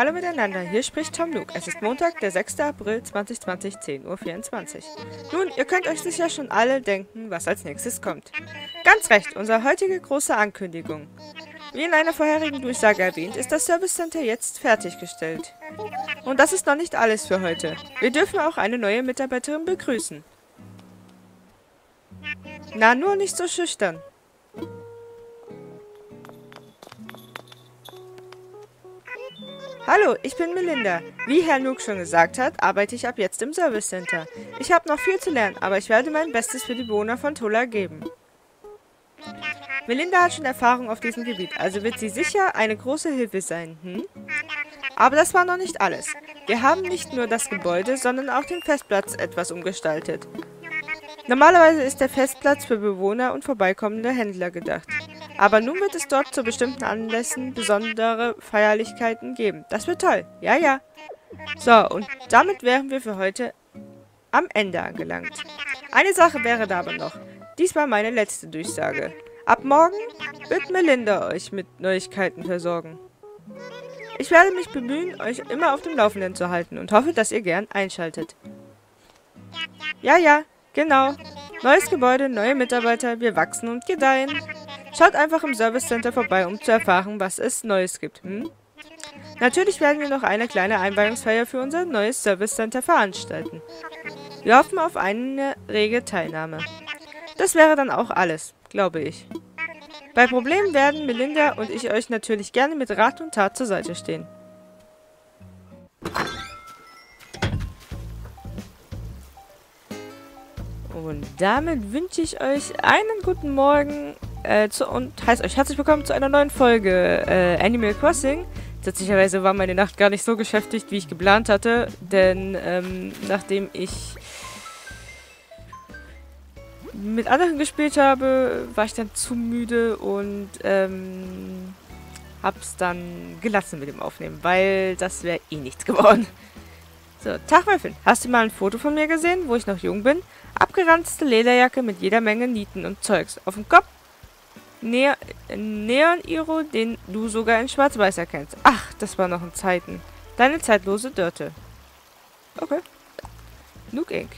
Hallo miteinander, hier spricht Tom Luke. Es ist Montag, der 6. April 2020, 10.24 Uhr. Nun, ihr könnt euch sicher schon alle denken, was als nächstes kommt. Ganz recht, unsere heutige große Ankündigung. Wie in einer vorherigen Durchsage erwähnt, ist das Service Center jetzt fertiggestellt. Und das ist noch nicht alles für heute. Wir dürfen auch eine neue Mitarbeiterin begrüßen. Na, nur nicht so schüchtern. Hallo, ich bin Melinda. Wie Herr Nook schon gesagt hat, arbeite ich ab jetzt im Service Center. Ich habe noch viel zu lernen, aber ich werde mein Bestes für die Bewohner von Tola geben. Melinda hat schon Erfahrung auf diesem Gebiet, also wird sie sicher eine große Hilfe sein, hm? Aber das war noch nicht alles. Wir haben nicht nur das Gebäude, sondern auch den Festplatz etwas umgestaltet. Normalerweise ist der Festplatz für Bewohner und vorbeikommende Händler gedacht. Aber nun wird es dort zu bestimmten Anlässen besondere Feierlichkeiten geben. Das wird toll. Ja, ja. So, und damit wären wir für heute am Ende angelangt. Eine Sache wäre da aber noch. Dies war meine letzte Durchsage. Ab morgen wird Melinda euch mit Neuigkeiten versorgen. Ich werde mich bemühen, euch immer auf dem Laufenden zu halten und hoffe, dass ihr gern einschaltet. Ja, ja, genau. Neues Gebäude, neue Mitarbeiter, wir wachsen und gedeihen. Schaut einfach im Service Center vorbei, um zu erfahren, was es Neues gibt. Hm? Natürlich werden wir noch eine kleine Einweihungsfeier für unser neues Service Center veranstalten. Wir hoffen auf eine rege Teilnahme. Das wäre dann auch alles, glaube ich. Bei Problemen werden Melinda und ich euch natürlich gerne mit Rat und Tat zur Seite stehen. Und damit wünsche ich euch einen guten Morgen äh, zu, und heißt euch herzlich willkommen zu einer neuen Folge äh, Animal Crossing. Tatsächlicherweise war meine Nacht gar nicht so beschäftigt, wie ich geplant hatte, denn ähm, nachdem ich mit anderen gespielt habe, war ich dann zu müde und ähm, hab's dann gelassen mit dem Aufnehmen, weil das wäre eh nichts geworden. So, Tag Wölfin, hast du mal ein Foto von mir gesehen, wo ich noch jung bin? Abgeranzte Lederjacke mit jeder Menge Nieten und Zeugs. Auf dem Kopf Neon Iro, den du sogar in Schwarz-Weiß erkennst. Ach, das war noch in Zeiten. Deine zeitlose Dörte. Okay. Nuke Inc.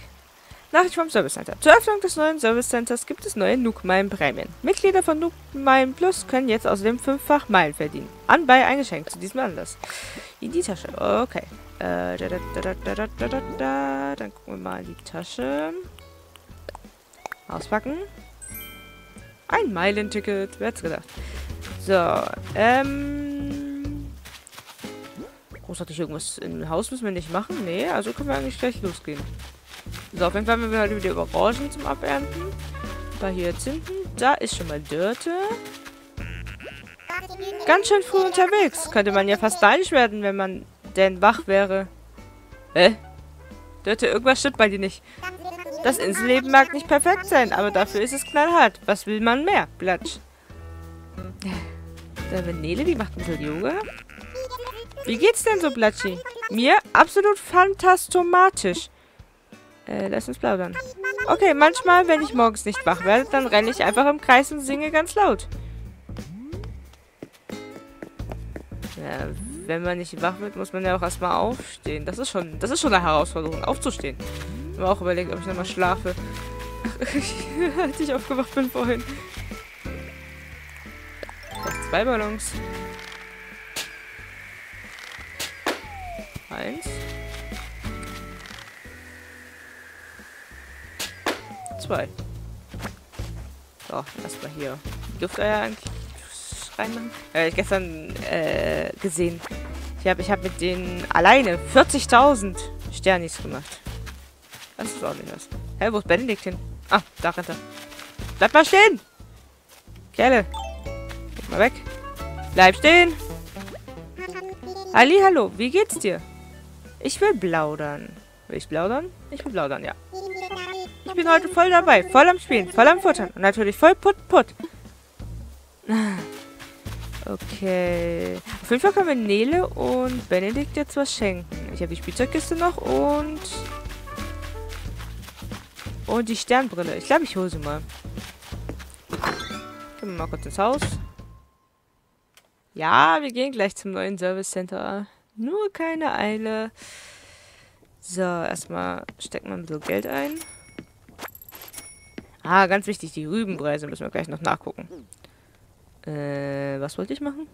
Nachricht vom Service Center. Zur Öffnung des neuen Service Centers gibt es neue Nuke Meilen Prämien. Mitglieder von Nuke Meilen Plus können jetzt außerdem fünffach Meilen verdienen. Anbei ein Geschenk zu diesem Anlass. In die Tasche. Okay. Äh, da, da, da, da, Dann gucken wir mal in die Tasche. Auspacken. Ein Meilenticket. Wer hätte gedacht? So, ähm... Großartig irgendwas im Haus müssen wir nicht machen. Nee, also können wir eigentlich gleich losgehen. So, auf jeden Fall haben wir halt wieder Orangen zum Abernten. Ein paar Hyazinthen. Da ist schon mal Dörte. Ganz schön früh unterwegs. Könnte man ja fast neidisch werden, wenn man denn wach wäre. Hä? Dörte, irgendwas stimmt bei dir nicht. Das Inselleben mag nicht perfekt sein, aber dafür ist es knallhart. Was will man mehr? Platsch. Der Venele, die macht ein bisschen Yoga. Wie geht's denn so, Blatschi? Mir absolut fantastomatisch. Äh, lass uns plaudern. Okay, manchmal, wenn ich morgens nicht wach werde, dann renne ich einfach im Kreis und singe ganz laut. Ja, wenn man nicht wach wird, muss man ja auch erstmal aufstehen. Das ist schon, das ist schon eine Herausforderung, aufzustehen. Ich habe auch überlegt, ob ich nochmal schlafe. Als ich aufgewacht bin vorhin. Noch zwei Ballons. Eins. Zwei. So, erstmal hier eigentlich reinmachen. Äh, gestern äh, gesehen. Ich habe ich hab mit denen alleine 40.000 Sternis gemacht. Das ist auch nicht was. Hä, wo ist Benedikt hin? Ah, da rennt er. Bleib mal stehen! Kerle. Geht mal weg. Bleib stehen! Ali, hallo, wie geht's dir? Ich will plaudern. Will ich plaudern? Ich will plaudern, ja. Ich bin heute voll dabei, voll am Spielen, voll am Futtern und natürlich voll putt-putt. Okay. Auf jeden Fall können wir Nele und Benedikt jetzt was schenken. Ich habe die Spielzeugkiste noch und... Und die Sternbrille. Ich glaube, ich hole sie mal. Gehen wir mal kurz ins Haus. Ja, wir gehen gleich zum neuen Service Center. Nur keine Eile. So, erstmal stecken wir ein bisschen Geld ein. Ah, ganz wichtig, die Rübenpreise müssen wir gleich noch nachgucken. Äh, was wollte ich machen?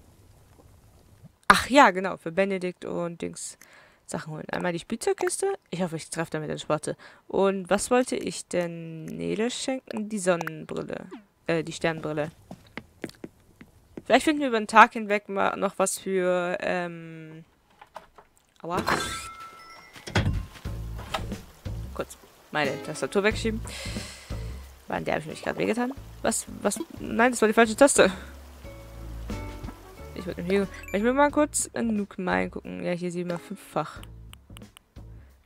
Ach ja, genau, für Benedikt und Dings Sachen holen. Einmal die Spielzeugkiste. Ich hoffe, ich treffe damit den Sparte. Und was wollte ich denn Nele schenken? Die Sonnenbrille. Äh, die Sternbrille. Vielleicht finden wir über den Tag hinweg mal noch was für, ähm... Aua. Kurz meine Tastatur wegschieben. War der habe ich mich gerade wehgetan. Was, was? Nein, das war die falsche Taste. Wollte hier. Ich will mal kurz in Nuke Mine gucken. Ja, hier sieht man fünffach.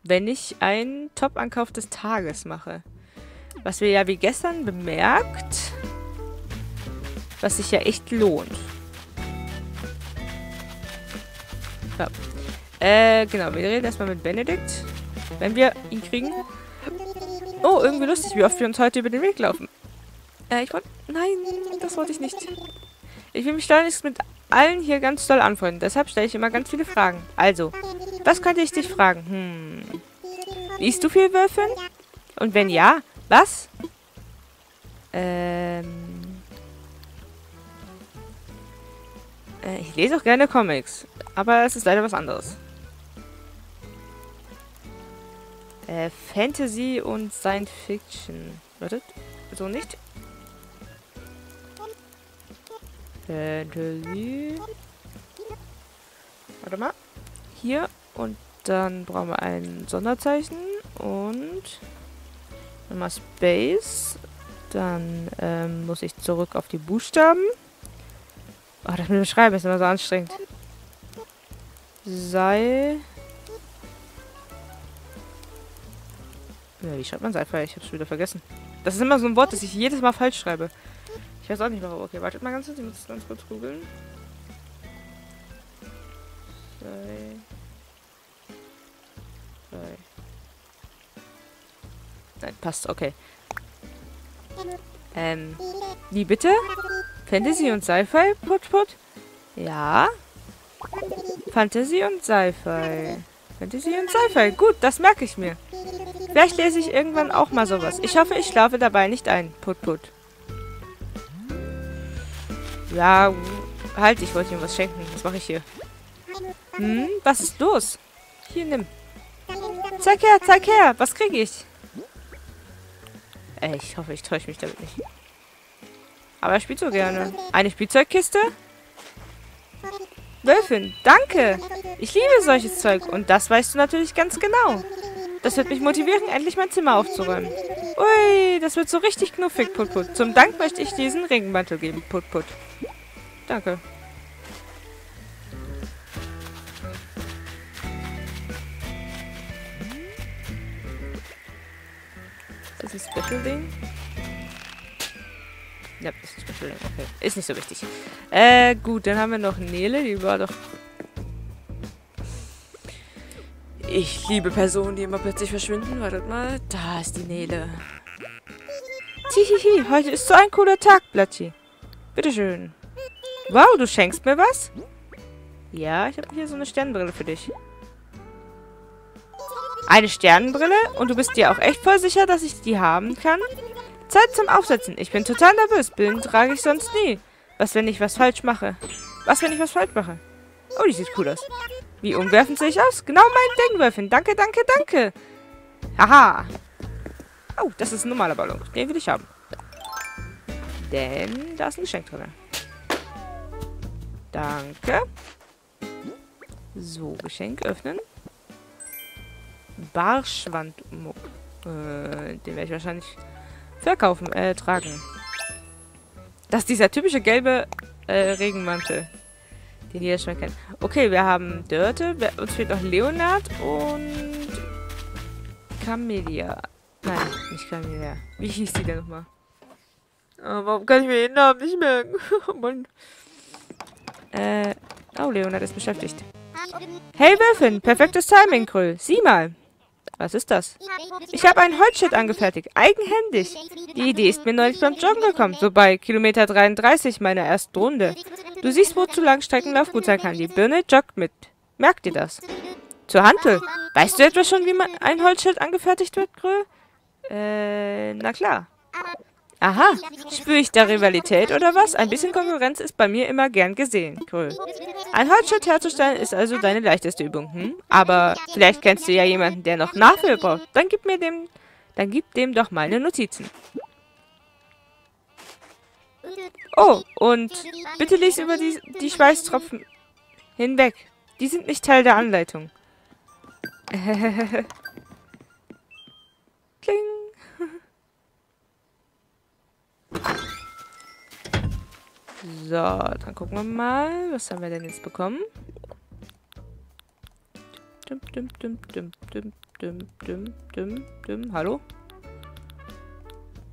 Wenn ich einen Top-Ankauf des Tages mache. Was wir ja wie gestern bemerkt, was sich ja echt lohnt. Ja. Äh, genau, wir reden erstmal mit Benedikt. Wenn wir ihn kriegen. Oh, irgendwie lustig, wie oft wir uns heute über den Weg laufen. Äh, ich wollte... Nein, das wollte ich nicht. Ich will mich schleunigst mit allen hier ganz doll anfreunden. Deshalb stelle ich immer ganz viele Fragen. Also, was könnte ich dich fragen? Hm. Liest du viel Würfeln? Und wenn ja, was? Ähm... Äh, ich lese auch gerne Comics. Aber es ist leider was anderes. Äh, Fantasy und Science Fiction. Wartet, so nicht. Fantasy. Warte mal. Hier. Und dann brauchen wir ein Sonderzeichen. Und nochmal Space. Dann ähm, muss ich zurück auf die Buchstaben. Oh, das mit dem Schreiben ist immer so anstrengend. Sei... Ja, wie schreibt man Seife? Ich hab's schon wieder vergessen. Das ist immer so ein Wort, das ich jedes Mal falsch schreibe. Ich weiß auch nicht warum. Okay, wartet mal ganz kurz. Ich muss es ganz kurz googeln. Sei. Sei. Nein, passt. Okay. Ähm, wie bitte? Fantasy und Sci-Fi, Put Put? Ja. Fantasy und Sci-Fi. Fantasy und Sci-Fi. Gut, das merke ich mir. Vielleicht lese ich irgendwann auch mal sowas. Ich hoffe, ich schlafe dabei nicht ein. Put, put. Ja, halt, ich wollte ihm was schenken. Was mache ich hier? Hm, was ist los? Hier, nimm. Zeig her, zeig her. Was kriege ich? Ey, ich hoffe, ich täusche mich damit nicht. Aber er spielt so gerne. Eine Spielzeugkiste? Wölfin, danke. Ich liebe solches Zeug. Und das weißt du natürlich ganz genau. Das wird mich motivieren, endlich mein Zimmer aufzuräumen. Ui, das wird so richtig knuffig, Put-Put. Zum Dank möchte ich diesen Regenmantel geben, Put-Put. Danke. Ist das ein Special-Ding? Ja, ist ein Special-Ding. Okay. Ist nicht so wichtig. Äh, gut, dann haben wir noch Nele. Die war doch Ich liebe Personen, die immer plötzlich verschwinden. Wartet mal. Da ist die Nele. Tihihi, heute ist so ein cooler Tag, Blatschi. Bitteschön. Wow, du schenkst mir was? Ja, ich habe hier so eine Sternenbrille für dich. Eine Sternenbrille? Und du bist dir auch echt voll sicher, dass ich die haben kann? Zeit zum Aufsetzen. Ich bin total nervös. Brillen trage ich sonst nie. Was, wenn ich was falsch mache? Was, wenn ich was falsch mache? Oh, die sieht cool aus. Wie umwerfend sehe ich aus? Genau mein Ding werfen. Danke, danke, danke. Haha. Oh, das ist ein normaler Ballon. Den will ich haben. Denn da ist ein Geschenk drin. Danke. So, Geschenk öffnen. Barschwandmuck. Äh, den werde ich wahrscheinlich verkaufen, äh, tragen. Das ist dieser typische gelbe äh, Regenmantel den jeder schon kennt. Okay, wir haben Dörte, uns fehlt noch Leonard und Camelia. Nein, nicht Camelia. Wie hieß die denn nochmal? Oh, warum kann ich mir den Namen nicht merken? oh Mann. Äh, oh, Leonard ist beschäftigt. Hey, Wölfin, perfektes Timing, Kröll. Sieh mal. Was ist das? Ich habe einen Holzschild angefertigt, eigenhändig. Die Idee ist mir neulich beim Joggen gekommen, so bei Kilometer 33 meiner ersten Runde. Du siehst, wozu Langstreckenlauf gut sein kann. Die Birne joggt mit Merk dir das. Zur Hantel. Weißt du etwa schon, wie man ein Holzschild angefertigt wird, Grö? Äh, na klar. Aha, spüre ich da Rivalität oder was? Ein bisschen Konkurrenz ist bei mir immer gern gesehen, Grö. Ein Holzschild herzustellen ist also deine leichteste Übung, hm? Aber vielleicht kennst du ja jemanden, der noch Nachhilfe braucht. Dann gib mir dem, dann gib dem doch meine Notizen. Oh, und bitte lies über die, die Schweißtropfen hinweg. Die sind nicht Teil der Anleitung. Kling. So, dann gucken wir mal. Was haben wir denn jetzt bekommen? Dum, dum, dum, dum, dum, dum, dum, dum, dum. Hallo?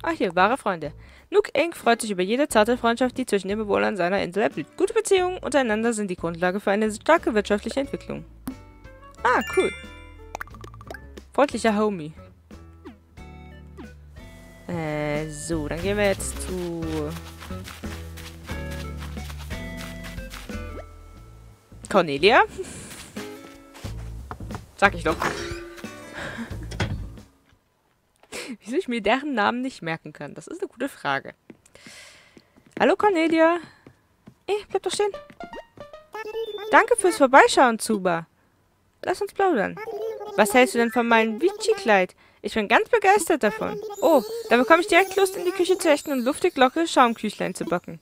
Ah, hier, wahre Freunde. Nook Inc. freut sich über jede zarte Freundschaft, die zwischen den Bewohnern seiner Insel erblüht. Gute Beziehungen untereinander sind die Grundlage für eine starke wirtschaftliche Entwicklung. Ah, cool. Freundlicher Homie. Äh, so, dann gehen wir jetzt zu... Cornelia. Sag ich doch. Wieso ich mir deren Namen nicht merken kann, das ist eine gute Frage. Hallo Cornelia. Ey, bleib doch stehen. Danke fürs Vorbeischauen, Zuba. Lass uns plaudern. Was hältst du denn von meinem Vici-Kleid? Ich bin ganz begeistert davon. Oh, da bekomme ich direkt Lust, in die Küche zu hechten und luftig lockere Schaumküchlein zu backen.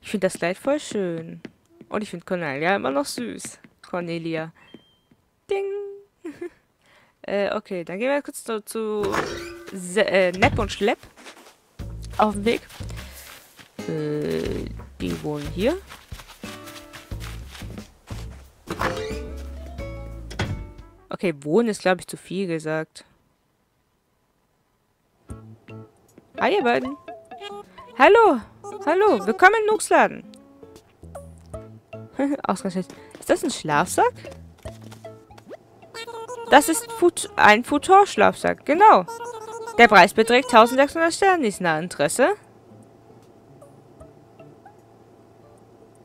Ich finde das Kleid voll schön. Und ich finde Cornelia immer noch süß. Cornelia. Ding. äh, okay, dann gehen wir kurz zu, zu äh, Nepp und Schlepp. Auf dem Weg. Äh, die wohnen hier. Okay, wohnen ist, glaube ich, zu viel gesagt. Hi, ihr beiden. Hallo. Hallo, willkommen in Nooks Laden. Ausgerechnet. Ist das ein Schlafsack? Das ist Fut ein Futur-Schlafsack, genau. Der Preis beträgt 1600 Sternis. Na, Interesse?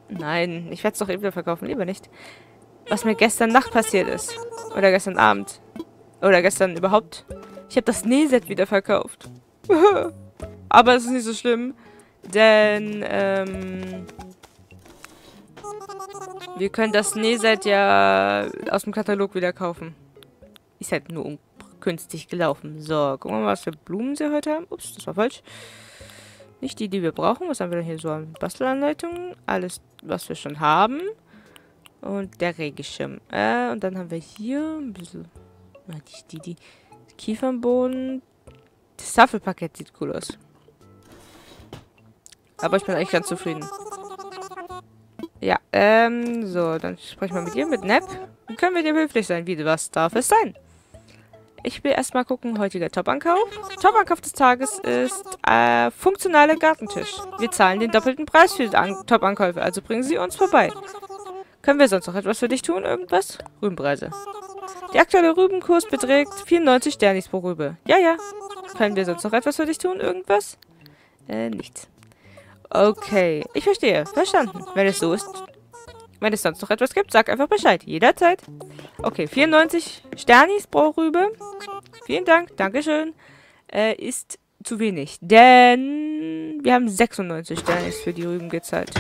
Nein, ich werde es doch eben verkaufen. Lieber nicht. Was mir gestern Nacht passiert ist. Oder gestern Abend. Oder gestern überhaupt. Ich habe das Nähset wieder verkauft. Aber es ist nicht so schlimm. Denn, ähm... Wir können das Nähset ja aus dem Katalog wieder kaufen. Ist halt nur ungünstig gelaufen. So, gucken wir mal, was für Blumen sie heute haben. Ups, das war falsch. Nicht die, die wir brauchen. Was haben wir denn hier so an Bastelanleitungen? Alles, was wir schon haben. Und der Regenschirm. Äh, und dann haben wir hier ein bisschen... Die, die, die Kiefernboden. Das Tafelpaket sieht cool aus. Aber ich bin eigentlich ganz zufrieden. Ja, ähm, so, dann sprechen wir mit dir, mit Nap. Können wir dir höflich sein. Wie, was darf es sein? Ich will erstmal gucken, heutiger Top-Ankauf. Top-Ankauf des Tages ist äh, funktionaler Gartentisch. Wir zahlen den doppelten Preis für Top-Ankäufe, also bringen Sie uns vorbei. Können wir sonst noch etwas für dich tun? Irgendwas? Rübenpreise. Der aktuelle Rübenkurs beträgt 94 Sternis pro Rübe. Ja, ja. Können wir sonst noch etwas für dich tun? Irgendwas? Äh, nichts. Okay, ich verstehe. Verstanden. Wenn es so ist, wenn es sonst noch etwas gibt, sag einfach Bescheid. Jederzeit. Okay, 94 Sternis pro Rübe. Vielen Dank. Dankeschön. Äh, ist zu wenig. Denn wir haben 96 Sternis für die Rüben gezahlt.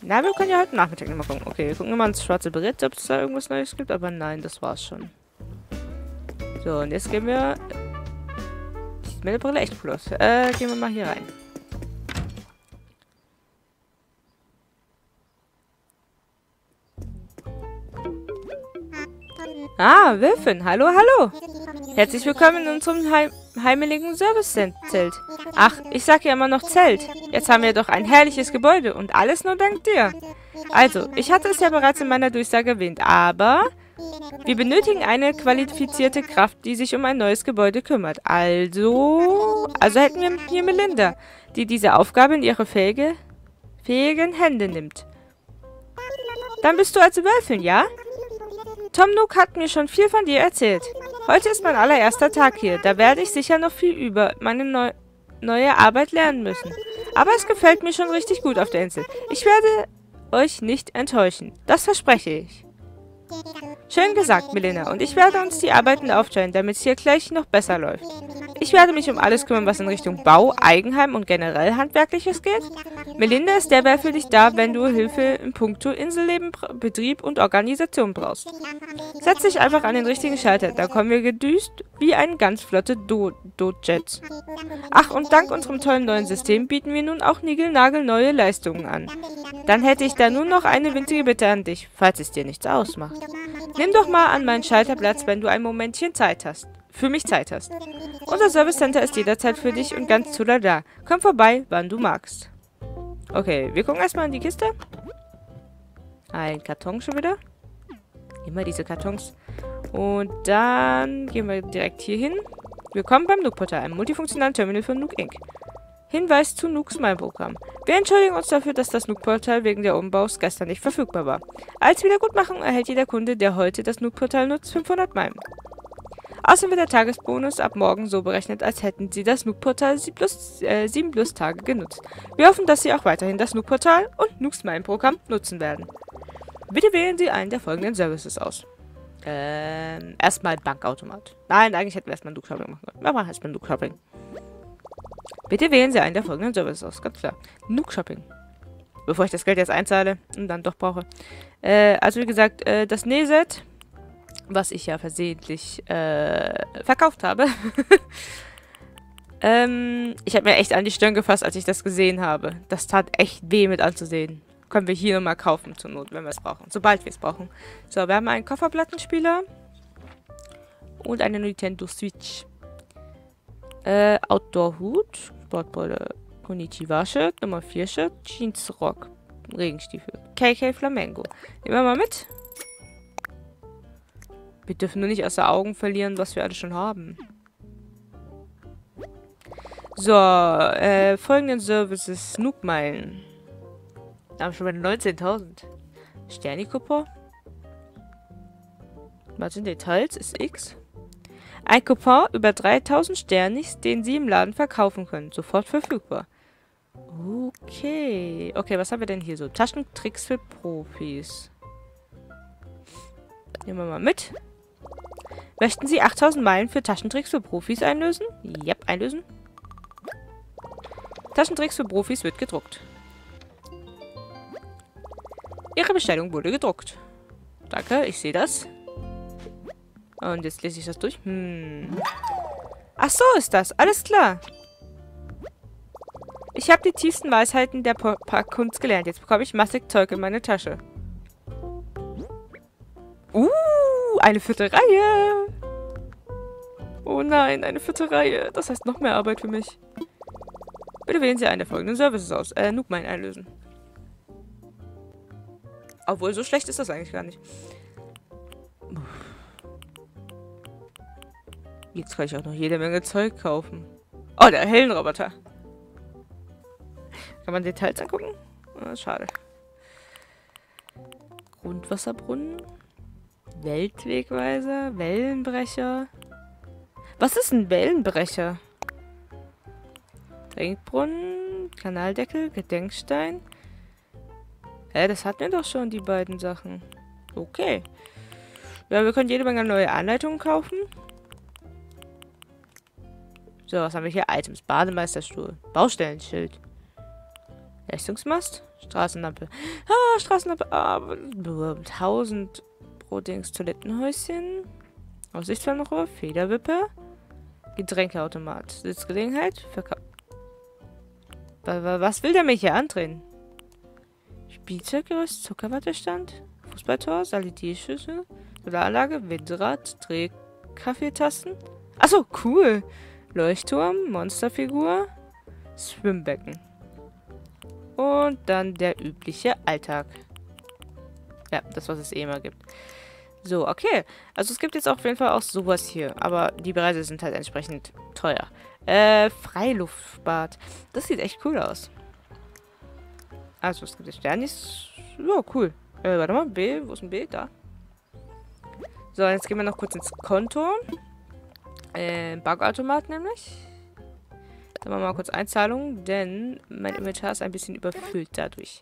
Na, wir können ja heute Nachmittag nochmal gucken. Okay, wir gucken mal ins schwarze Brett, ob es da irgendwas Neues gibt. Aber nein, das war's schon. So, und jetzt gehen wir Sieht meine Brille echt aus. Äh, gehen wir mal hier rein. Ah, Wilfin. Hallo, hallo. Herzlich willkommen in unserem heim heimeligen Service-Zelt. Ach, ich sag ja immer noch Zelt. Jetzt haben wir doch ein herrliches Gebäude und alles nur dank dir. Also, ich hatte es ja bereits in meiner Durchsage erwähnt, aber wir benötigen eine qualifizierte Kraft, die sich um ein neues Gebäude kümmert. Also, also hätten wir hier Melinda, die diese Aufgabe in ihre fähige, fähigen Hände nimmt. Dann bist du also Wölfin, ja? Tom Nook hat mir schon viel von dir erzählt. Heute ist mein allererster Tag hier. Da werde ich sicher noch viel über meine neu neue Arbeit lernen müssen. Aber es gefällt mir schon richtig gut auf der Insel. Ich werde euch nicht enttäuschen. Das verspreche ich. Schön gesagt, Melina. Und ich werde uns die Arbeiten aufteilen, damit es hier gleich noch besser läuft. Ich werde mich um alles kümmern, was in Richtung Bau, Eigenheim und generell Handwerkliches geht. Melinda ist derweil für dich da, wenn du Hilfe im Punkto Inselleben, Betrieb und Organisation brauchst. Setz dich einfach an den richtigen Schalter, da kommen wir gedüst wie ein ganz flotte Do Dojet. Ach, und dank unserem tollen neuen System bieten wir nun auch niegelnagelneue Leistungen an. Dann hätte ich da nur noch eine winzige Bitte an dich, falls es dir nichts ausmacht. Nimm doch mal an meinen Schalter Platz, wenn du ein Momentchen Zeit hast für mich Zeit hast. Unser Service Center ist jederzeit für dich und ganz zu da. Komm vorbei, wann du magst. Okay, wir gucken erstmal in die Kiste. Ein Karton schon wieder. Immer diese Kartons. Und dann gehen wir direkt hier hin. Willkommen beim Nook-Portal, einem multifunktionalen Terminal für Nook Inc. Hinweis zu Nooks Mein-Programm. Wir entschuldigen uns dafür, dass das Nook-Portal wegen der Umbaus gestern nicht verfügbar war. Als Wiedergutmachung erhält jeder Kunde, der heute das Nook-Portal nutzt, 500 Meilen. Außerdem wird der Tagesbonus ab morgen so berechnet, als hätten Sie das Nook-Portal 7 plus, äh, 7 plus Tage genutzt. Wir hoffen, dass Sie auch weiterhin das Nook-Portal und Nooks Mein-Programm nutzen werden. Bitte wählen Sie einen der folgenden Services aus. Ähm, erstmal Bankautomat. Nein, eigentlich hätten wir erstmal Nook Shopping machen können. Wir machen erstmal Nook Shopping. Bitte wählen Sie einen der folgenden Services aus. Ganz klar. Nook Shopping. Bevor ich das Geld jetzt einzahle und dann doch brauche. Äh, also wie gesagt, äh, das Nähset was ich ja versehentlich äh, verkauft habe. ähm, ich habe mir echt an die Stirn gefasst, als ich das gesehen habe. Das tat echt weh mit anzusehen. Können wir hier nochmal kaufen zur Not, wenn wir es brauchen. Sobald wir es brauchen. So, wir haben einen Kofferplattenspieler. Und eine Nintendo Switch. Äh, Outdoor-Hut. Sportbrille. Konnichiwa-Shirt. Nummer 4-Shirt. Jeans-Rock. Regenstiefel. KK Flamengo. Nehmen wir mal mit. Wir dürfen nur nicht aus den Augen verlieren, was wir alle schon haben. So, äh, folgenden Services. Snookmeilen. Da haben wir schon bei 19.000. Sternikuppor. Was sind Details? Ist X. Ein Coupon über 3000 Sternis, den Sie im Laden verkaufen können. Sofort verfügbar. Okay. Okay, was haben wir denn hier so? Taschentricks für Profis. Nehmen wir mal mit. Möchten Sie 8000 Meilen für Taschentricks für Profis einlösen? Yep, einlösen. Taschentricks für Profis wird gedruckt. Ihre Bestellung wurde gedruckt. Danke, ich sehe das. Und jetzt lese ich das durch. Hm. Ach so ist das. Alles klar. Ich habe die tiefsten Weisheiten der Kunst gelernt. Jetzt bekomme ich massig Zeug in meine Tasche. Eine vierte Reihe. Oh nein, eine vierte Reihe. Das heißt noch mehr Arbeit für mich. Bitte wählen Sie einen der folgenden Services aus. Äh, Noobmine einlösen. Obwohl, so schlecht ist das eigentlich gar nicht. Jetzt kann ich auch noch jede Menge Zeug kaufen. Oh, der Hellenroboter. Kann man Details angucken? Oh, schade. Grundwasserbrunnen. Weltwegweiser. Wellenbrecher. Was ist ein Wellenbrecher? Trinkbrunnen, Kanaldeckel, Gedenkstein. Hä, das hatten wir doch schon, die beiden Sachen. Okay. Ja, wir können jede Menge neue Anleitungen kaufen. So, was haben wir hier? Items. Bademeisterstuhl. Baustellenschild. Leistungsmast. Straßenlampe. Ah, Straßenlampe. Ah, 1000 pro Dings. Toilettenhäuschen. Aussichtsfernrohr. Federwippe. Getränkeautomat. Sitzgelegenheit. Verkauf. Was will der mich hier andrehen? Spielzeuggerüst, Zuckerwattestand, Fußballtor, Salidierschüssel, Solaranlage, Windrad, Drehkaffeetasten. Achso, cool. Leuchtturm, Monsterfigur, Schwimmbecken. Und dann der übliche Alltag. Ja, das, was es eh immer gibt. So, okay. Also es gibt jetzt auf jeden Fall auch sowas hier. Aber die Preise sind halt entsprechend teuer. Äh, Freiluftbad. Das sieht echt cool aus. Also, es gibt jetzt Sternis. Ja, cool. Äh, warte mal. B. Wo ist ein B? Da. So, jetzt gehen wir noch kurz ins Konto. Äh, Bankautomat nämlich. Dann machen wir mal kurz Einzahlungen, denn mein Inventar ist ein bisschen überfüllt dadurch.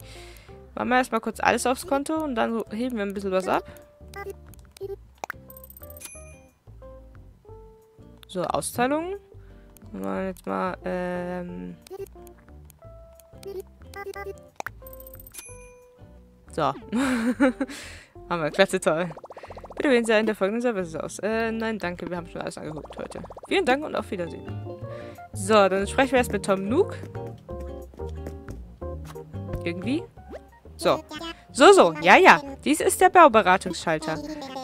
Machen wir erstmal kurz alles aufs Konto und dann heben wir ein bisschen was ab. So, Auszahlungen. Machen wir jetzt mal, ähm... So. Haben wir, klasse, toll. Bitte wählen Sie einen der folgenden Services aus. Äh, nein, danke, wir haben schon alles angeguckt heute. Vielen Dank und auf Wiedersehen. So, dann sprechen wir erst mit Tom Nook. Irgendwie. So. So, so. Ja, ja. Dies ist der Bauberatungsschalter.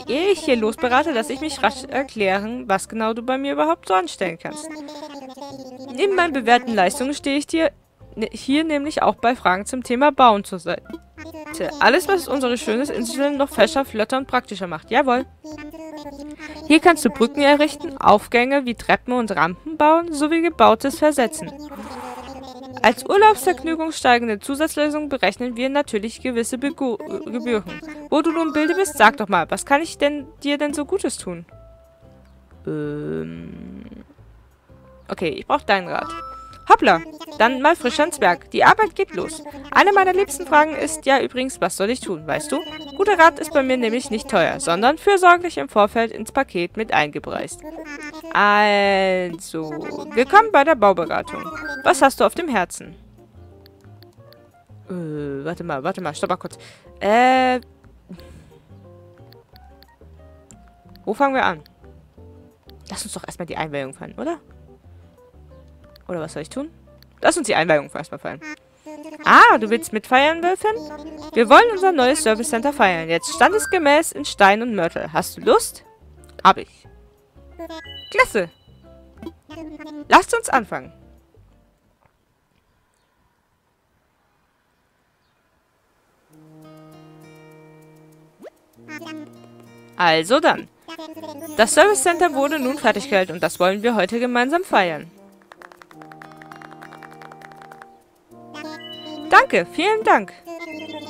Ehe ich hier losberate, lasse ich mich rasch erklären, was genau du bei mir überhaupt so anstellen kannst. Neben meinen bewährten Leistungen stehe ich dir ne, hier nämlich auch bei Fragen zum Thema Bauen zur Seite. Alles, was unsere schönes Insel noch fescher, flotter und praktischer macht. Jawohl. Hier kannst du Brücken errichten, Aufgänge wie Treppen und Rampen bauen, sowie Gebautes versetzen. Als Urlaubsvergnügung steigende Zusatzlösung berechnen wir natürlich gewisse Begu Gebühren. Wo du nun Bilde bist, sag doch mal, was kann ich denn dir denn so Gutes tun? Ähm... Okay, ich brauche deinen Rat. Hoppla, dann mal frisch ans Werk. Die Arbeit geht los. Eine meiner liebsten Fragen ist ja übrigens, was soll ich tun, weißt du? Guter Rat ist bei mir nämlich nicht teuer, sondern fürsorglich im Vorfeld ins Paket mit eingepreist. Also, willkommen bei der Bauberatung. Was hast du auf dem Herzen? Äh, warte mal, warte mal, stopp mal kurz. Äh... Wo fangen wir an? Lass uns doch erstmal die Einweihung fahren, oder? Oder was soll ich tun? Lass uns die Einweihung erstmal feiern. Ah, du willst mitfeiern, Wölfin? Wir wollen unser neues Service Center feiern. Jetzt standesgemäß in Stein und Mörtel. Hast du Lust? Hab ich. Klasse. Lasst uns anfangen. Also dann. Das Service Center wurde nun fertiggestellt und das wollen wir heute gemeinsam feiern. Danke, vielen Dank.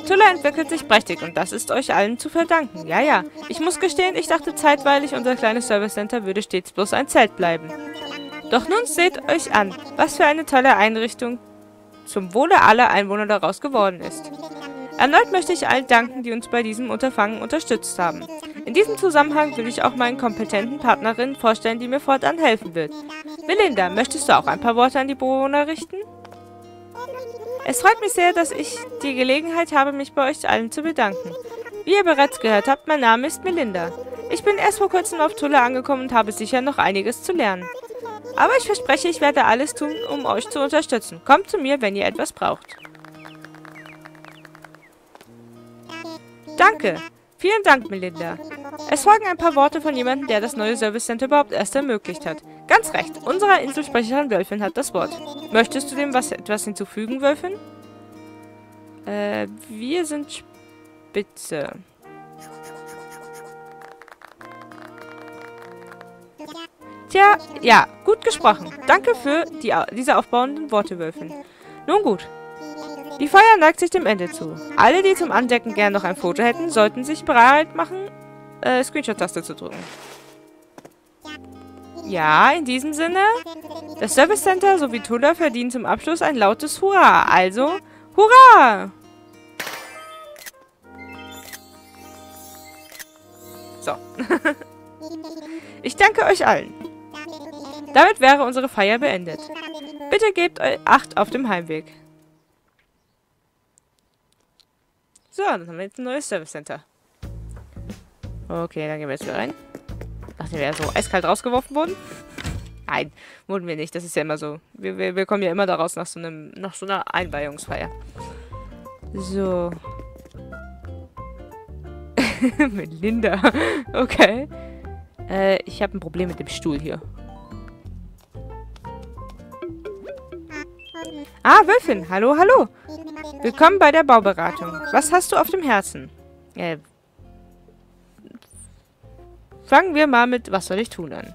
Tulla entwickelt sich prächtig und das ist euch allen zu verdanken. Ja, ja. Ich muss gestehen, ich dachte zeitweilig, unser kleines Service Center würde stets bloß ein Zelt bleiben. Doch nun seht euch an, was für eine tolle Einrichtung zum Wohle aller Einwohner daraus geworden ist. Erneut möchte ich allen danken, die uns bei diesem Unterfangen unterstützt haben. In diesem Zusammenhang will ich auch meinen kompetenten Partnerinnen vorstellen, die mir fortan helfen wird. Melinda, möchtest du auch ein paar Worte an die Bewohner richten? Es freut mich sehr, dass ich die Gelegenheit habe, mich bei euch allen zu bedanken. Wie ihr bereits gehört habt, mein Name ist Melinda. Ich bin erst vor kurzem auf Tulle angekommen und habe sicher noch einiges zu lernen. Aber ich verspreche, ich werde alles tun, um euch zu unterstützen. Kommt zu mir, wenn ihr etwas braucht. Danke. Vielen Dank, Melinda. Es folgen ein paar Worte von jemandem, der das neue Service Center überhaupt erst ermöglicht hat. Ganz recht, unsere Inselsprecherin Wölfin hat das Wort. Möchtest du dem was etwas hinzufügen, Wölfin? Äh, wir sind spitze. Tja, ja, gut gesprochen. Danke für die, diese aufbauenden Worte, Wölfin. Nun gut, die Feier neigt sich dem Ende zu. Alle, die zum Andecken gern noch ein Foto hätten, sollten sich bereit machen, äh, Screenshot-Taste zu drücken. Ja, in diesem Sinne, das Service Center sowie Tulla verdienen zum Abschluss ein lautes Hurra. Also, Hurra! So. ich danke euch allen. Damit wäre unsere Feier beendet. Bitte gebt Acht auf dem Heimweg. So, dann haben wir jetzt ein neues Service Center. Okay, dann gehen wir jetzt wieder rein. Dachte, wir wären so eiskalt rausgeworfen worden. Nein, wurden wir nicht. Das ist ja immer so. Wir, wir, wir kommen ja immer daraus nach so einem, nach so einer Einweihungsfeier. So. mit Linda. Okay. Äh, ich habe ein Problem mit dem Stuhl hier. Ah, Wölfin. Hallo, hallo. Willkommen bei der Bauberatung. Was hast du auf dem Herzen? Äh, fangen wir mal mit Was soll ich tun an?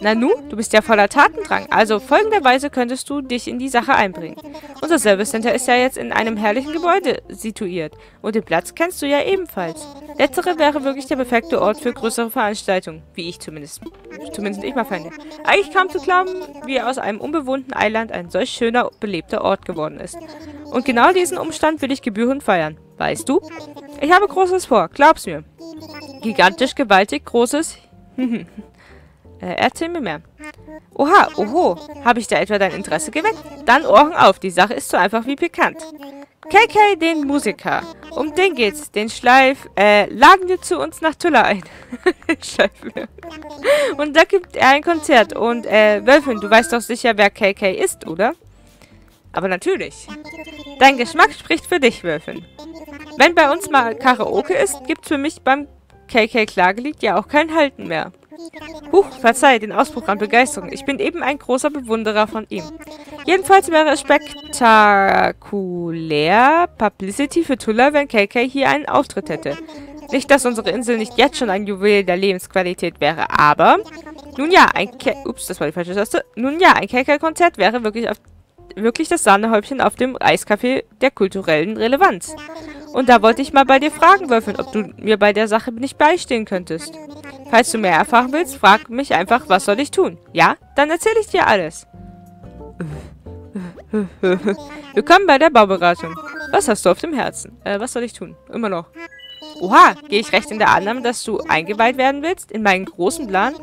Nanu, du bist ja voller Tatendrang. Also folgenderweise könntest du dich in die Sache einbringen. Unser Service Center ist ja jetzt in einem herrlichen Gebäude situiert. Und den Platz kennst du ja ebenfalls. Letztere wäre wirklich der perfekte Ort für größere Veranstaltungen. Wie ich zumindest. Zumindest ich mal fände. Eigentlich kaum zu glauben, wie aus einem unbewohnten Eiland ein solch schöner, belebter Ort geworden ist. Und genau diesen Umstand will ich gebührend feiern. Weißt du? Ich habe Großes vor, glaub's mir. Gigantisch, gewaltig, Großes. Äh, erzähl mir mehr. Oha, oho. Habe ich da etwa dein Interesse geweckt? Dann Ohren auf, die Sache ist so einfach wie pikant. KK, den Musiker. Um den geht's. Den Schleif, äh, laden wir zu uns nach Tulla ein. Und da gibt er ein Konzert. Und, äh, Wölfin, du weißt doch sicher, wer KK ist, oder? Aber natürlich. Dein Geschmack spricht für dich, Wölfin. Wenn bei uns mal Karaoke ist, gibt's für mich beim KK Klagelied ja auch kein Halten mehr. Huch, verzeih den Ausbruch an Begeisterung. Ich bin eben ein großer Bewunderer von ihm. Jedenfalls wäre es spektakulär Publicity für Tulla, wenn KK hier einen Auftritt hätte. Nicht, dass unsere Insel nicht jetzt schon ein Juwel der Lebensqualität wäre, aber... Nun ja, ein K... Ups, das war die falsche Taste. Nun ja, ein KK-Konzert wäre wirklich, auf, wirklich das Sahnehäubchen auf dem Eiskaffee der kulturellen Relevanz. Und da wollte ich mal bei dir fragen, Wölfin, ob du mir bei der Sache nicht beistehen könntest. Falls du mehr erfahren willst, frag mich einfach, was soll ich tun? Ja? Dann erzähle ich dir alles. Willkommen bei der Bauberatung. Was hast du auf dem Herzen? Äh, was soll ich tun? Immer noch. Oha, gehe ich recht in der Annahme, dass du eingeweiht werden willst in meinen großen Plan,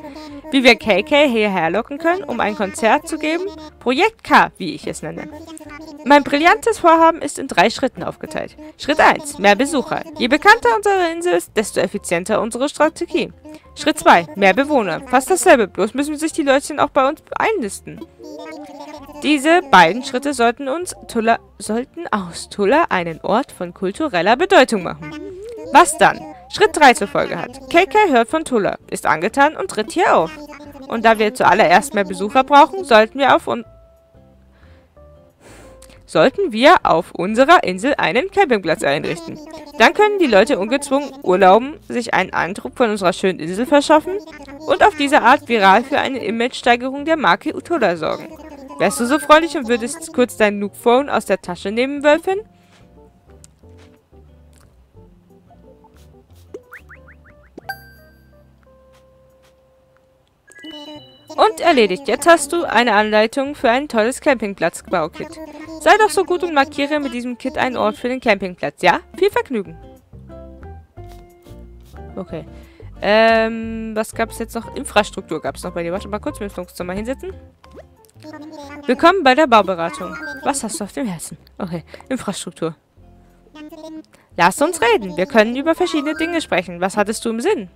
wie wir KK hierher locken können, um ein Konzert zu geben? Projekt K, wie ich es nenne. Mein brillantes Vorhaben ist in drei Schritten aufgeteilt. Schritt 1, mehr Besucher. Je bekannter unsere Insel ist, desto effizienter unsere Strategie. Schritt 2, mehr Bewohner. Fast dasselbe, bloß müssen sich die Leutchen auch bei uns einlisten. Diese beiden Schritte sollten uns Tulla, sollten aus Tulla einen Ort von kultureller Bedeutung machen. Was dann? Schritt 3 zur Folge hat. KK hört von Tulla, ist angetan und tritt hier auf. Und da wir zuallererst mehr Besucher brauchen, sollten wir auf uns sollten wir auf unserer Insel einen Campingplatz einrichten. Dann können die Leute ungezwungen urlauben, sich einen Eindruck von unserer schönen Insel verschaffen und auf diese Art viral für eine Imagesteigerung der Marke Utola sorgen. Wärst du so freundlich und würdest kurz dein Nook-Phone aus der Tasche nehmen, Wölfin? Und erledigt. Jetzt hast du eine Anleitung für ein tolles Campingplatz-Baukit. Sei doch so gut und markiere mit diesem Kit einen Ort für den Campingplatz. Ja? Viel Vergnügen. Okay. Ähm, was gab es jetzt noch? Infrastruktur gab es noch bei dir. Warte mal kurz, wir müssen mal hinsetzen. Willkommen bei der Bauberatung. Was hast du auf dem Herzen? Okay, Infrastruktur. Lass uns reden. Wir können über verschiedene Dinge sprechen. Was hattest du im Sinn?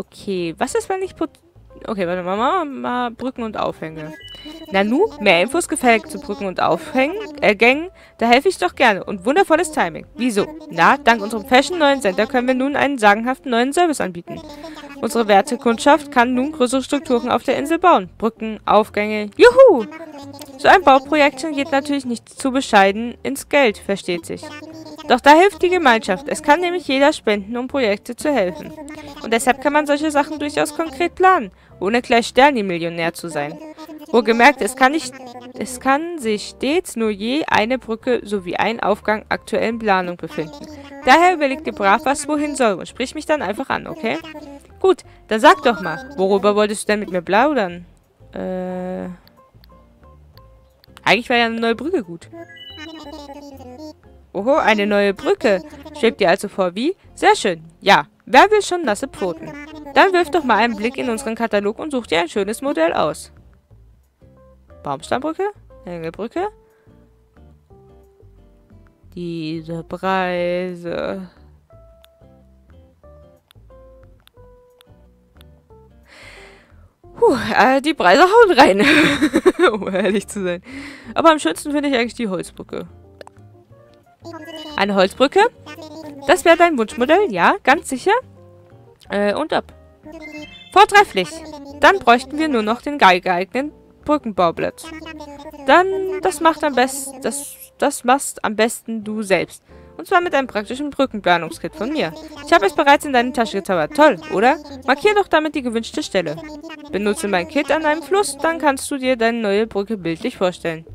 Okay, was ist, wenn ich... Okay, warte mal, mal, mal Brücken und Aufhänge. Nanu, mehr Infos gefällt zu Brücken und Aufhängen, äh, da helfe ich doch gerne. Und wundervolles Timing. Wieso? Na, dank unserem fashion neuen Center können wir nun einen sagenhaften neuen Service anbieten. Unsere Wertekundschaft kann nun größere Strukturen auf der Insel bauen. Brücken, Aufgänge, juhu! So ein Bauprojekt geht natürlich nicht zu bescheiden ins Geld, versteht sich. Doch da hilft die Gemeinschaft. Es kann nämlich jeder spenden, um Projekte zu helfen. Und deshalb kann man solche Sachen durchaus konkret planen, ohne gleich Sterni-Millionär zu sein. Wohlgemerkt, es kann, nicht, es kann sich stets nur je eine Brücke sowie ein Aufgang aktuell in Planung befinden. Daher überleg dir brav, was wohin soll und sprich mich dann einfach an, okay? Gut, dann sag doch mal, worüber wolltest du denn mit mir plaudern? Äh... Eigentlich wäre ja eine neue Brücke gut. Oho, eine neue Brücke. Schwebt dir also vor wie? Sehr schön. Ja, wer will schon nasse Pfoten? Dann wirf doch mal einen Blick in unseren Katalog und such dir ein schönes Modell aus. Baumstammbrücke? Engelbrücke? Diese Preise. Puh, äh, die Preise hauen rein. um ehrlich zu sein. Aber am schönsten finde ich eigentlich die Holzbrücke. Eine Holzbrücke? Das wäre dein Wunschmodell? Ja, ganz sicher? Äh, und ab. Vortrefflich. Dann bräuchten wir nur noch den geeigneten Brückenbauplatz. Dann, das macht am besten, das, das machst am besten du selbst. Und zwar mit einem praktischen Brückenplanungskit von mir. Ich habe es bereits in deine Tasche gezaubert. Toll, oder? Markier doch damit die gewünschte Stelle. Benutze mein Kit an einem Fluss, dann kannst du dir deine neue Brücke bildlich vorstellen.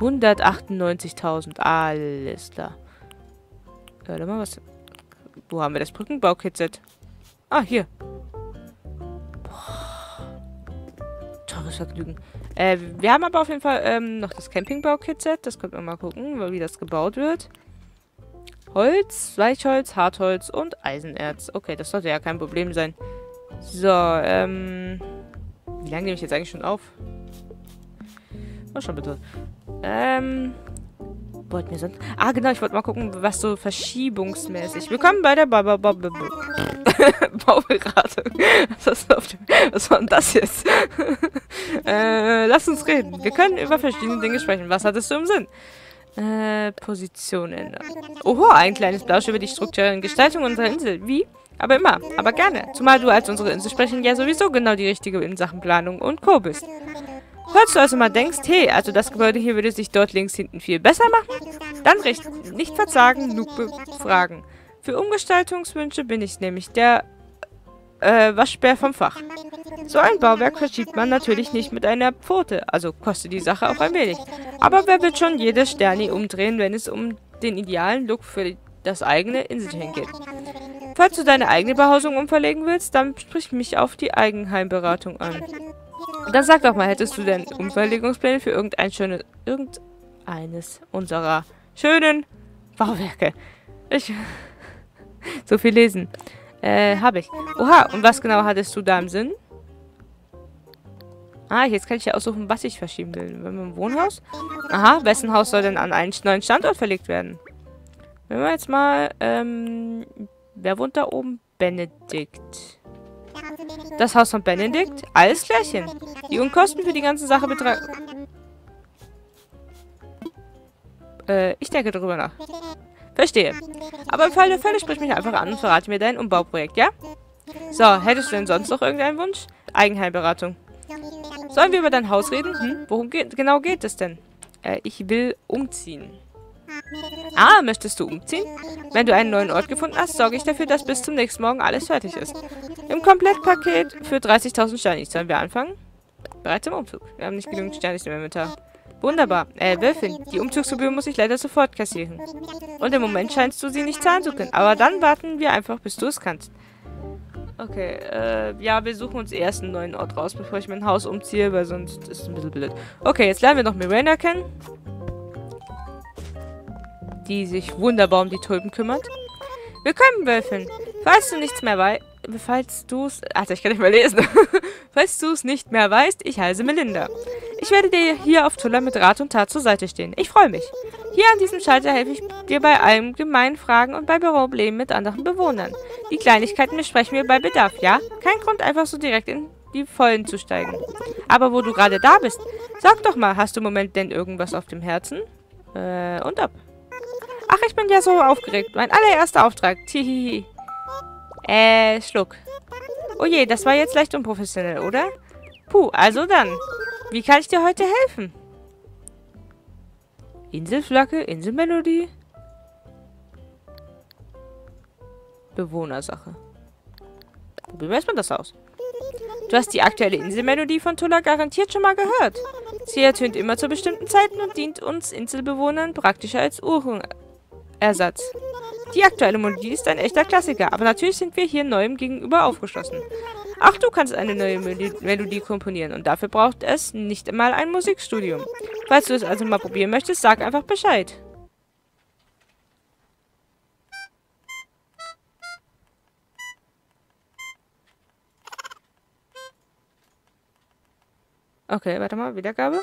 198.000. Alles klar. Warte mal, was... Wo haben wir das Brückenbaukit? Ah, hier. Boah. Teures Vergnügen. Äh, wir haben aber auf jeden Fall ähm, noch das Campingbau-Kit-Set. Das können wir mal gucken, wie das gebaut wird. Holz, Weichholz, Hartholz und Eisenerz. Okay, das sollte ja kein Problem sein. So, ähm... Wie lange nehme ich jetzt eigentlich schon auf? Oh, schon bitte. Ähm... Wollten wir sonst... Ah, genau, ich wollte mal gucken, was so verschiebungsmäßig... Willkommen bei der ba ba ba ba Bauberatung. Was, was war denn das jetzt? äh, lass uns reden. Wir können über verschiedene Dinge sprechen. Was hattest du im Sinn? Äh, Position ändern. Oho, ein kleines Blausch über die strukturelle Gestaltung unserer Insel. Wie? Aber immer. Aber gerne. Zumal du als unsere Inselsprecherin ja sowieso genau die richtige in Sachen Planung und Co. bist. Falls du also mal denkst, hey, also das Gebäude hier würde sich dort links hinten viel besser machen, dann recht, nicht verzagen, nur befragen. Für Umgestaltungswünsche bin ich nämlich der äh, Waschbär vom Fach. So ein Bauwerk verschiebt man natürlich nicht mit einer Pfote, also kostet die Sache auch ein wenig. Aber wer wird schon jedes Sterni umdrehen, wenn es um den idealen Look für das eigene Inselchen geht? Falls du deine eigene Behausung umverlegen willst, dann sprich mich auf die Eigenheimberatung an. Dann sag doch mal, hättest du denn Umverlegungspläne für irgendein schönes, irgendeines unserer schönen Bauwerke? Ich... so viel lesen. Äh, habe ich. Oha, und was genau hattest du da im Sinn? Ah, jetzt kann ich ja aussuchen, was ich verschieben will. Wenn wir im Wohnhaus? Aha, wessen Haus soll denn an einen neuen Standort verlegt werden? Wenn wir jetzt mal, ähm, wer wohnt da oben? Benedikt. Das Haus von Benedikt? Alles klärchen. Die Unkosten für die ganze Sache betragen... Äh, ich denke darüber nach. Verstehe. Aber im Fall der Fälle sprich mich einfach an und verrate mir dein Umbauprojekt, ja? So, hättest du denn sonst noch irgendeinen Wunsch? Eigenheimberatung. Sollen wir über dein Haus reden? Hm? Worum ge genau geht es denn? Äh, ich will umziehen. Ah, möchtest du umziehen? Wenn du einen neuen Ort gefunden hast, sorge ich dafür, dass bis zum nächsten Morgen alles fertig ist. Im Komplettpaket für 30.000 Sternis. Sollen wir anfangen? Bereits im Umzug. Wir haben nicht genügend Sternis im Inventar. Wunderbar. Äh, Wölfin, die Umzugsgebühr muss ich leider sofort kassieren. Und im Moment scheinst du sie nicht zahlen zu können. Aber dann warten wir einfach, bis du es kannst. Okay, äh, ja, wir suchen uns erst einen neuen Ort raus, bevor ich mein Haus umziehe, weil sonst ist es ein bisschen blöd. Okay, jetzt lernen wir noch Miranda kennen. Die sich wunderbar um die Tulpen kümmert. Willkommen, Wölfin. Falls du nichts mehr weißt, falls du es, also ich kann nicht mehr lesen. falls du es nicht mehr weißt, ich heiße Melinda. Ich werde dir hier auf Tulla mit Rat und Tat zur Seite stehen. Ich freue mich. Hier an diesem Schalter helfe ich dir bei allgemeinen Fragen und bei Problemen mit anderen Bewohnern. Die Kleinigkeiten besprechen wir bei Bedarf, ja? Kein Grund, einfach so direkt in die Vollen zu steigen. Aber wo du gerade da bist, sag doch mal, hast du im Moment denn irgendwas auf dem Herzen? Äh, und ab. Ach, ich bin ja so aufgeregt. Mein allererster Auftrag. Tihihi. Äh, Schluck. Oh je, das war jetzt leicht unprofessionell, oder? Puh, also dann. Wie kann ich dir heute helfen? Inselflagge, Inselmelodie? Bewohnersache. Probieren wir erstmal das aus. Du hast die aktuelle Inselmelodie von Tulla garantiert schon mal gehört. Sie ertönt immer zu bestimmten Zeiten und dient uns Inselbewohnern praktischer als Urersatz. Die aktuelle Melodie ist ein echter Klassiker, aber natürlich sind wir hier neuem gegenüber aufgeschlossen. Ach, du kannst eine neue Melodie komponieren und dafür braucht es nicht einmal ein Musikstudium. Falls du es also mal probieren möchtest, sag einfach Bescheid. Okay, warte mal, Wiedergabe.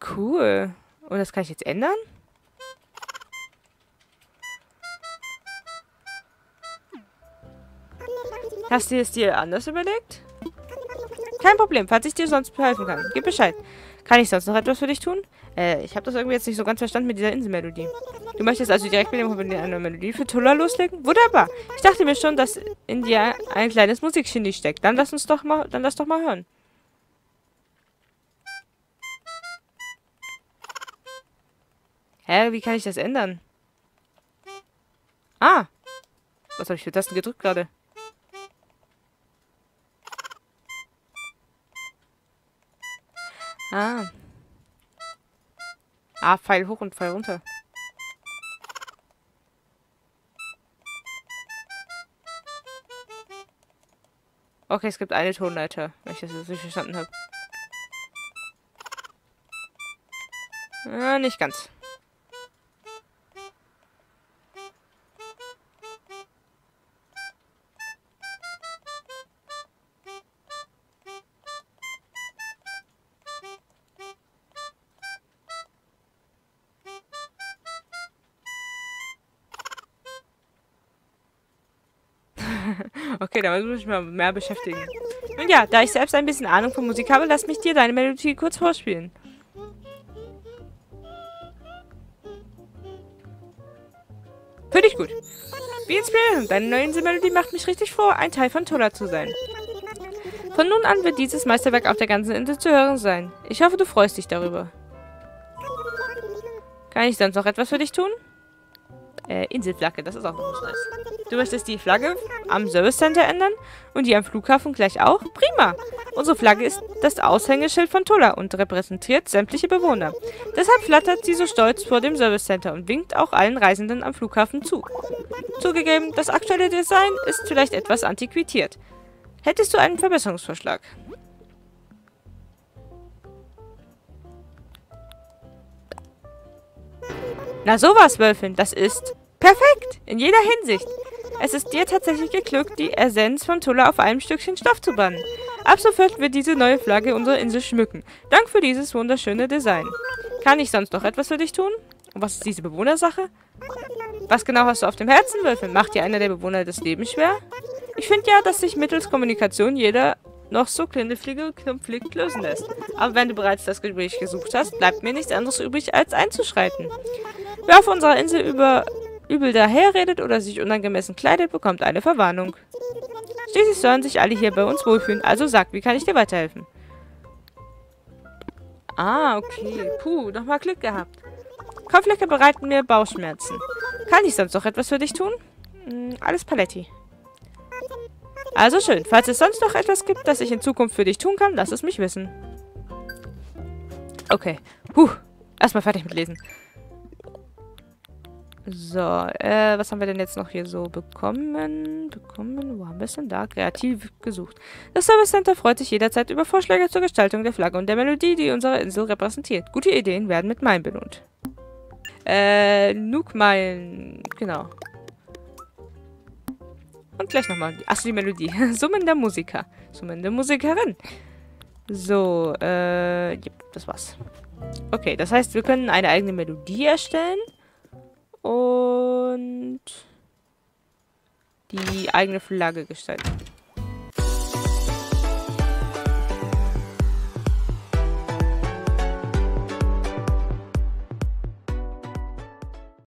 Cool. Und das kann ich jetzt ändern? Hast du es dir anders überlegt? Kein Problem, falls ich dir sonst helfen kann. Gib Bescheid. Kann ich sonst noch etwas für dich tun? Äh, ich habe das irgendwie jetzt nicht so ganz verstanden mit dieser Inselmelodie. Du möchtest also direkt mit dem Hobby eine Melodie für Tulla loslegen? Wunderbar. Ich dachte mir schon, dass in dir ein kleines Musikgenie steckt. Dann lass uns doch mal, dann lass doch mal hören. Hä, wie kann ich das ändern? Ah. Was habe ich für Tasten gedrückt gerade? Ah. Ah, Pfeil hoch und Pfeil runter. Okay, es gibt eine Tonleiter, wenn ich das nicht verstanden habe. Äh, nicht ganz. Okay, da muss ich mich mal mehr beschäftigen. Nun ja, da ich selbst ein bisschen Ahnung von Musik habe, lass mich dir deine Melodie kurz vorspielen. Für dich gut. Wie inspirierend. Deine neue Inselmelodie macht mich richtig froh, ein Teil von Tolla zu sein. Von nun an wird dieses Meisterwerk auf der ganzen Insel zu hören sein. Ich hoffe, du freust dich darüber. Kann ich sonst noch etwas für dich tun? Äh, Inselflagge, das ist auch noch Neues. Du möchtest die Flagge am Service Center ändern und die am Flughafen gleich auch? Prima! Unsere Flagge ist das Aushängeschild von Tolla und repräsentiert sämtliche Bewohner. Deshalb flattert sie so stolz vor dem Service Center und winkt auch allen Reisenden am Flughafen zu. Zugegeben, das aktuelle Design ist vielleicht etwas antiquiert. Hättest du einen Verbesserungsvorschlag? Na sowas, Wölfin, das ist perfekt, in jeder Hinsicht. Es ist dir tatsächlich geglückt, die Essenz von Tulla auf einem Stückchen Stoff zu bannen. Ab sofort wird diese neue Flagge unsere Insel schmücken. Dank für dieses wunderschöne Design. Kann ich sonst noch etwas für dich tun? Und was ist diese Bewohnersache? Was genau hast du auf dem Herzen, Wölfin? Macht dir einer der Bewohner das Leben schwer? Ich finde ja, dass sich mittels Kommunikation jeder noch so kleine Fliege Konflikt lösen lässt. Aber wenn du bereits das Gespräch gesucht hast, bleibt mir nichts anderes übrig, als einzuschreiten. Wer auf unserer Insel über übel daherredet oder sich unangemessen kleidet, bekommt eine Verwarnung. Schließlich sollen sich alle hier bei uns wohlfühlen, also sag, wie kann ich dir weiterhelfen? Ah, okay. Puh, nochmal Glück gehabt. Kopflecke bereiten mir Bauchschmerzen. Kann ich sonst noch etwas für dich tun? Hm, alles Paletti. Also schön. Falls es sonst noch etwas gibt, das ich in Zukunft für dich tun kann, lass es mich wissen. Okay. Puh. Erstmal fertig mit Lesen. So, äh, was haben wir denn jetzt noch hier so bekommen? Bekommen, wo haben wir es denn da? Kreativ gesucht. Das Service Center freut sich jederzeit über Vorschläge zur Gestaltung der Flagge und der Melodie, die unsere Insel repräsentiert. Gute Ideen werden mit Meilen belohnt. Äh, Nuke-Meilen, genau. Und gleich nochmal. Achso, die Melodie. Summen der Musiker. Summen der Musikerin. So, äh, das war's. Okay, das heißt, wir können eine eigene Melodie erstellen. Und die eigene Flagge gestalten.